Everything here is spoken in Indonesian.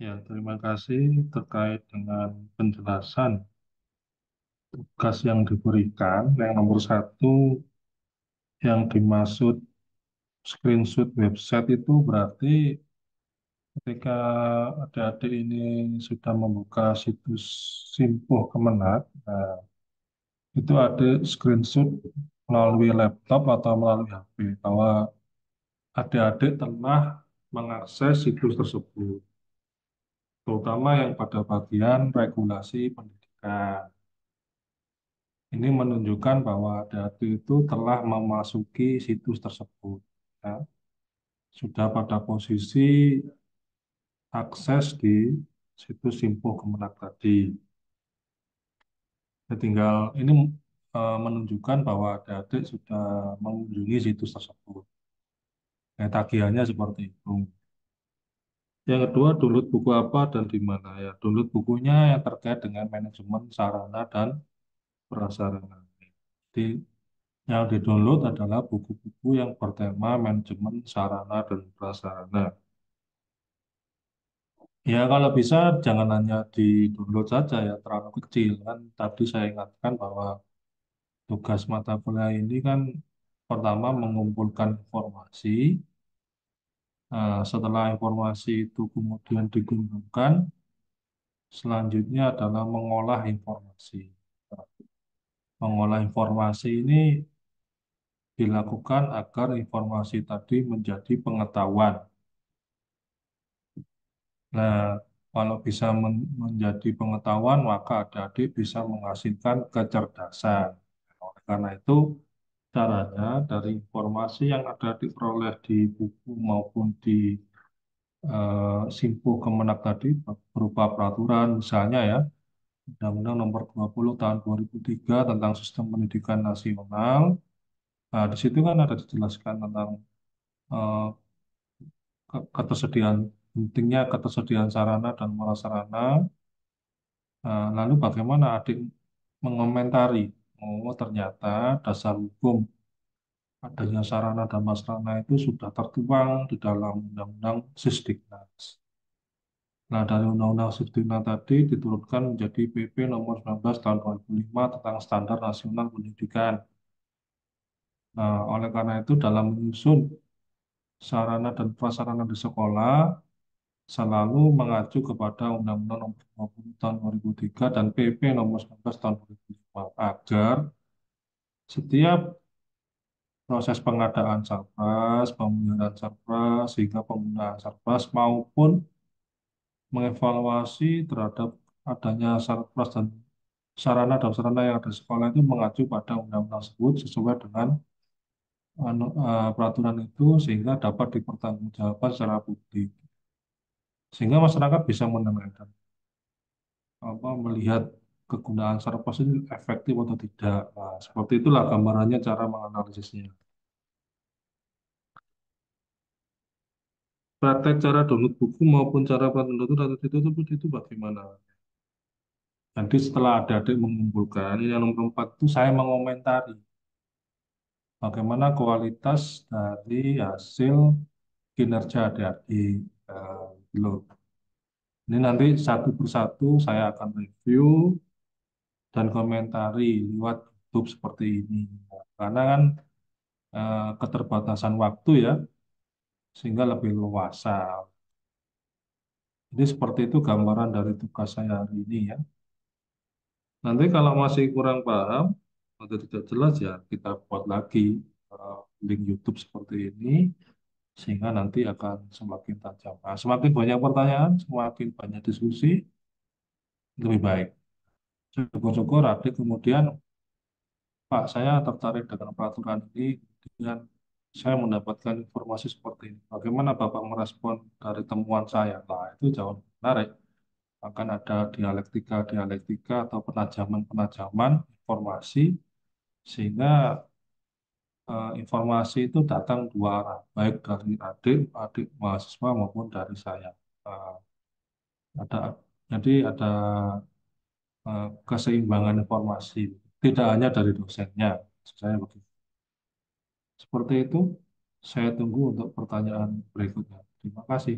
Ya, terima kasih terkait dengan penjelasan tugas yang diberikan. Yang nomor satu, yang dimaksud screenshot website itu berarti ketika adik-adik ini sudah membuka situs Simpuh Kemenat, nah, itu ada screenshot melalui laptop atau melalui HP bahwa adik-adik telah mengakses situs tersebut, terutama yang pada bagian regulasi pendidikan. Ini menunjukkan bahwa data itu telah memasuki situs tersebut. ya. Sudah pada posisi akses di situs Simpuh Kemenak tadi. Ya, tinggal ini eh, menunjukkan bahwa adik-adik sudah mengunjungi situs tersebut. Ya, tagihannya seperti itu. Yang kedua, download buku apa dan di mana ya? Download bukunya yang terkait dengan manajemen sarana dan prasarana. Jadi Yang di-download adalah buku-buku yang bertema manajemen sarana dan prasarana. Ya, kalau bisa jangan hanya di-download saja ya, terlalu kecil. Kan tadi saya ingatkan bahwa tugas mata kuliah ini kan pertama mengumpulkan informasi, setelah informasi itu kemudian dikumpulkan, selanjutnya adalah mengolah informasi. Mengolah informasi ini dilakukan agar informasi tadi menjadi pengetahuan. Nah, kalau bisa men- menjadi pengetahuan, maka adik-adik bisa menghasilkan kecerdasan. Oleh karena itu, caranya dari informasi yang ada diperoleh di buku maupun di eh, Simpuh Kemenak tadi berupa peraturan, misalnya ya, Undang-Undang Nomor 20 Tahun 2003 tentang Sistem Pendidikan Nasional. Nah, di situ kan ada dijelaskan tentang ke- ketersediaan pentingnya ketersediaan sarana dan prasarana. Nah, lalu bagaimana adik mengomentari? Oh, ternyata dasar hukum adanya sarana dan prasarana itu sudah tertuang di dalam Undang-Undang Sisdiknas. Nah, dari Undang-Undang Sisdiknas tadi diturunkan menjadi PP nomor 19 tahun 2005 tentang Standar Nasional Pendidikan. Nah, oleh karena itu dalam menyusun sarana dan prasarana di sekolah, selalu mengacu kepada Undang-Undang Nomor 20 Tahun 2003 dan PP Nomor 19 Tahun 2005 agar setiap proses pengadaan sarpras, pemeliharaan sarpras, sehingga penggunaan sarpras maupun mengevaluasi terhadap adanya sarpras dan sarana dan sarana yang ada di sekolah itu mengacu pada undang-undang tersebut sesuai dengan anu- eh, peraturan itu sehingga dapat dipertanggungjawabkan secara publik. Sehingga masyarakat bisa menentukan apa melihat kegunaan sarpras itu efektif atau tidak. Nah, seperti itulah gambarannya cara menganalisisnya. Praktek cara download buku maupun cara download itu atau ditutup itu bagaimana? Nanti setelah adik-adik mengumpulkan, yang nomor empat itu saya mengomentari bagaimana kualitas dari hasil kinerja adik-adik. Loh. Ini nanti satu persatu saya akan review dan komentari lewat YouTube seperti ini. Karena kan eh, keterbatasan waktu ya, sehingga lebih luasa. Jadi seperti itu gambaran dari tugas saya hari ini ya. Nanti kalau masih kurang paham atau tidak jelas ya kita buat lagi eh, link YouTube seperti ini sehingga nanti akan semakin tajam. Nah, semakin banyak pertanyaan, semakin banyak diskusi, lebih baik. Syukur-syukur adik kemudian Pak, saya tertarik dengan peraturan ini, kemudian saya mendapatkan informasi seperti ini. Bagaimana Bapak merespon dari temuan saya? Nah, itu jauh menarik. Akan ada dialektika-dialektika atau penajaman-penajaman informasi, sehingga eh, informasi itu datang dua arah, baik dari adik, adik mahasiswa maupun dari saya. Eh, ada, jadi ada keseimbangan informasi, tidak hanya dari dosennya. Saya begitu. Seperti itu, saya tunggu untuk pertanyaan berikutnya. Terima kasih.